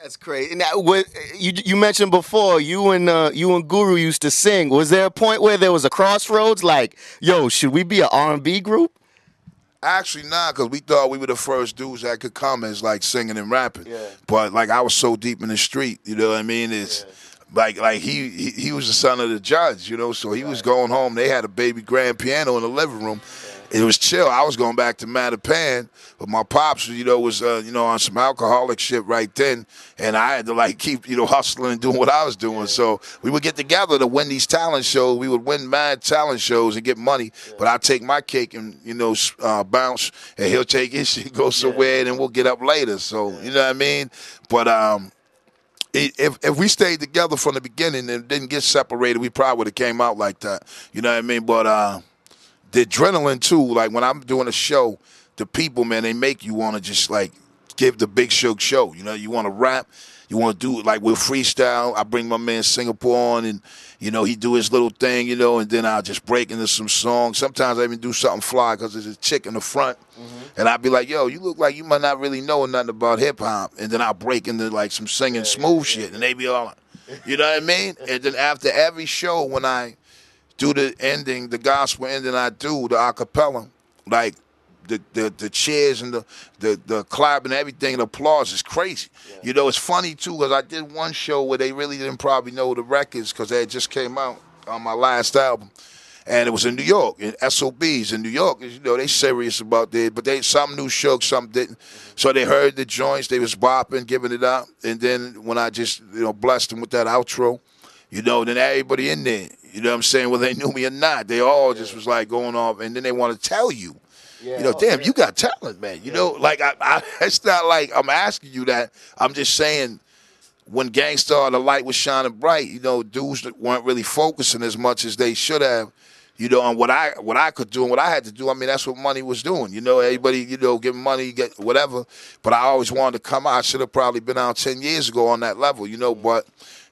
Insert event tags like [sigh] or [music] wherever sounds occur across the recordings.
That's crazy. Now, what you you mentioned before, you and uh, you and Guru used to sing. Was there a point where there was a crossroads? Like, yo, should we be an R and B group? Actually, not because we thought we were the first dudes that could come as like singing and rapping. Yeah. But like I was so deep in the street, you know what I mean? It's like like he, he he was the son of the judge, you know. So he was going home. They had a baby grand piano in the living room. It was chill. I was going back to Mattapan, but my pops, you know, was uh, you know on some alcoholic shit right then, and I had to like keep you know hustling and doing what I was doing. So we would get together to win these talent shows. We would win mad talent shows and get money. But I'd take my cake and you know uh, bounce, and he'll take his shit, [laughs] go somewhere, and then we'll get up later. So you know what I mean. But um, i- if if we stayed together from the beginning and didn't get separated, we probably would have came out like that. You know what I mean? But uh, the adrenaline too, like when I'm doing a show, the people, man, they make you want to just like give the big show show. You know, you want to rap, you want to do it like with freestyle. I bring my man Singapore on, and you know he do his little thing, you know, and then I'll just break into some songs. Sometimes I even do something fly because there's a chick in the front, mm-hmm. and I'll be like, "Yo, you look like you might not really know nothing about hip hop," and then I'll break into like some singing smooth shit, and they be all, you know what I mean? And then after every show, when I do the ending, the gospel ending I do, the acapella, like the, the, the cheers and the, the, the clap and everything, the applause is crazy. You know, it's funny too, because I did one show where they really didn't probably know the records because they had just came out on my last album. And it was in New York, in SOBs in New York. You know, they serious about that, but they some knew Shug, some didn't. Mm-hmm. So they heard the joints, they was bopping, giving it up. And then when I just, you know, blessed them with that outro, you know, then everybody in there, you know what I'm saying, whether they knew me or not, they all just was like going off, and then they want to tell you, you know, oh, damn, you got talent, man. You know, like I, I, [laughs] it's not like I'm asking you that. I'm just saying, when Gang Starr, the light was shining bright, you know, dudes weren't really focusing as much as they should have. You know, on what I what I could do and what I had to do. I mean, that's what money was doing. You know, everybody, you know, giving money, get whatever. But I always wanted to come out. I should have probably been out ten years ago on that level. You know, but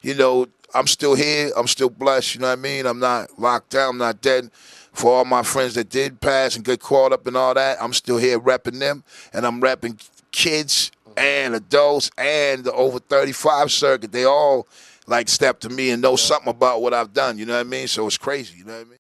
you know, I'm still here. I'm still blessed. You know what I mean? I'm not locked down. I'm not dead. For all my friends that did pass and get caught up and all that, I'm still here repping them, and I'm repping kids and adults and the over 35 circuit. They all like step to me and know something about what I've done. You know what I mean? So it's crazy. You know what I mean?